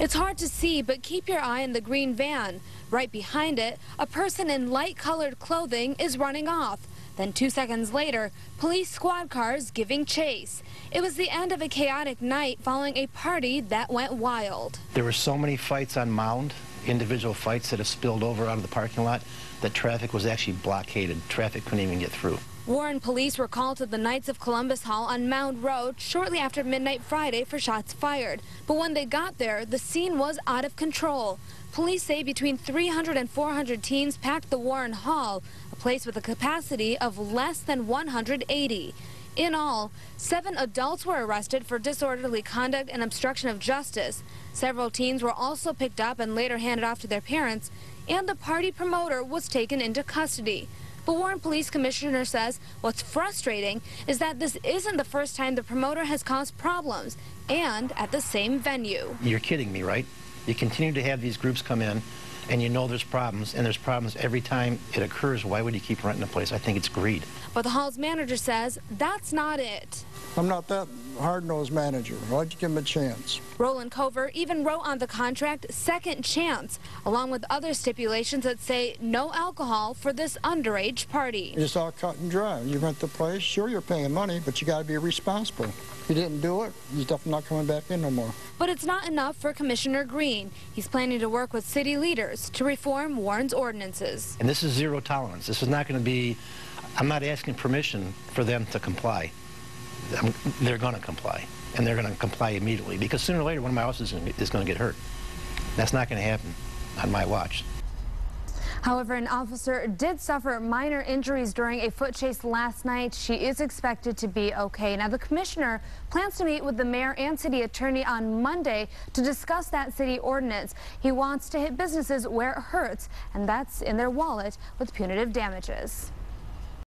It's hard to see, but keep your eye on the green van. Right behind it, a person in light colored clothing is running off. Then two seconds later, police squad cars giving chase. It was the end of a chaotic night following a party that went wild. There were so many fights on Mound, individual fights that have spilled over out of the parking lot, that traffic was actually blockaded. Traffic couldn't even get through. Warren police were called to the Knights of Columbus Hall on Mound Road shortly after midnight Friday for shots fired. But when they got there, the scene was out of control. Police say between 300 and 400 teens packed the Warren Hall, a place with a capacity of less than 180. In all, seven adults were arrested for disorderly conduct and obstruction of justice. Several teens were also picked up and later handed off to their parents, and the party promoter was taken into custody. But Warren Police Commissioner says what's frustrating is that this isn't the first time the promoter has caused problems, and at the same venue. You're kidding me, right? You continue to have these groups come in, and you know there's problems, and there's problems every time it occurs. Why would you keep renting a place? I think it's greed. But the hall's manager says that's not it. I'm not that hard-nosed manager. I'd you give him a chance. Roland Cover even wrote on the contract second chance, along with other stipulations that say no alcohol for this underage party. It's all cut and dry. You rent the place, sure you're paying money, but you got to be responsible. If you didn't do it, you're definitely not coming back in no more. But it's not enough for Commissioner Green. He's planning to work with city leaders to reform Warren's ordinances. And this is zero tolerance. This is not going to be, I'm not asking permission for them to comply. I'm, they're going to comply, and they're going to comply immediately, because sooner or later one of my officers is going to get hurt. That's not going to happen on my watch. However, an officer did suffer minor injuries during a foot chase last night. She is expected to be okay. Now, the commissioner plans to meet with the mayor and city attorney on Monday to discuss that city ordinance. He wants to hit businesses where it hurts, and that's in their wallet with punitive damages.